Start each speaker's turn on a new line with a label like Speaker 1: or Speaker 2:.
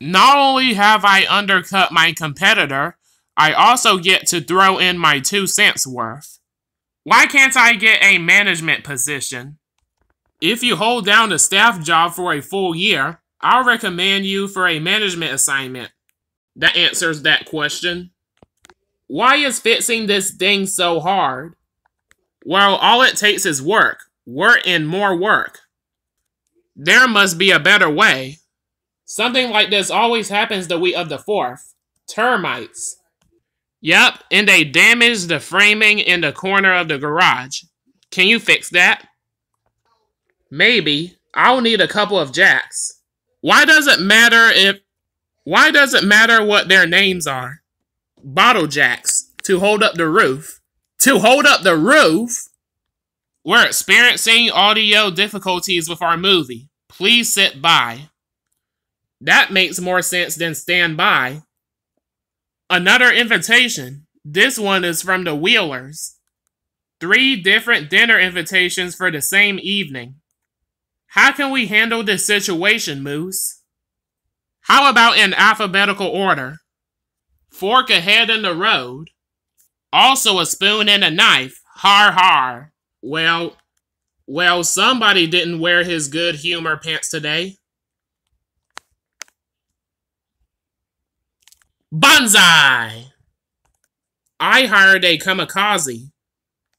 Speaker 1: Not only have I undercut my competitor, I also get to throw in my two cents worth. Why can't I get a management position? If you hold down a staff job for a full year, I'll recommend you for a management assignment. That answers that question. Why is fixing this thing so hard? Well, all it takes is work. Work and more work. There must be a better way. Something like this always happens the week of the 4th. Termites. Yep, and they damaged the framing in the corner of the garage. Can you fix that? Maybe. I'll need a couple of jacks. Why does it matter if... Why does it matter what their names are? Bottle jacks. To hold up the roof. To hold up the roof? We're experiencing audio difficulties with our movie. Please sit by. That makes more sense than stand by. Another invitation. This one is from the Wheelers. Three different dinner invitations for the same evening. How can we handle this situation, Moose? How about in alphabetical order? Fork ahead in the road. Also a spoon and a knife. Har har. Well, well, somebody didn't wear his good humor pants today. Banzai! I hired a kamikaze.